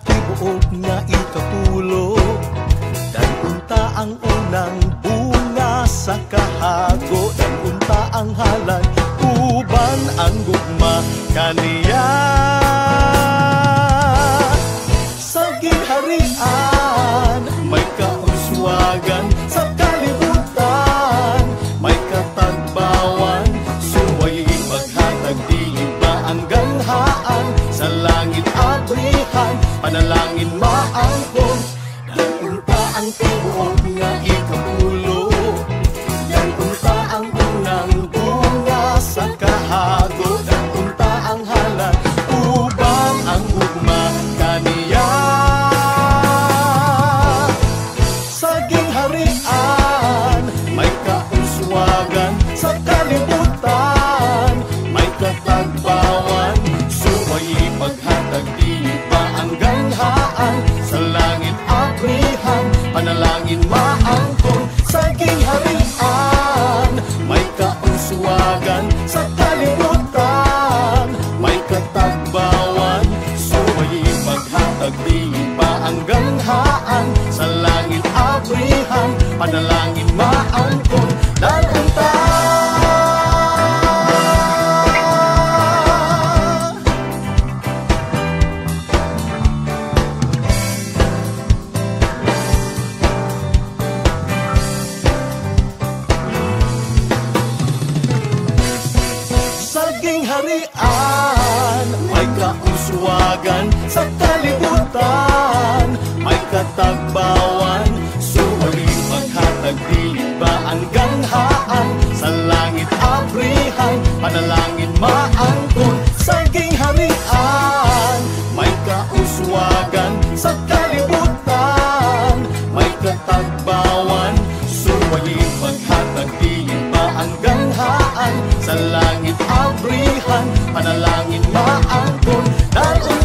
tibuok nga ikatulo. Dan unta ang unang bunga sa kahago. Dan unta ang halay uban ang gugma. Kaniya panalangin maangkon Unta ang tibuok nga ikapulo. Dan unta ang unang bunga sa kahago. Dan unta ang halal ubang ang ugma kaniya Sa gingharian pa ang ganhaan Sa langit aprihan panalangin maangkon Dalunta harian May kauswagan sa kalibutan tagbawan. Sumaling paghatag di ba ang ganghaan? Sa langit aprihan, panalangin maangkon. Sa gingharian, may kauswagan sa kalibutan. May katagbawan, sumaling paghatag di ba ang ganghaan? Sa langit aprihan, panalangin maangkon. Dalong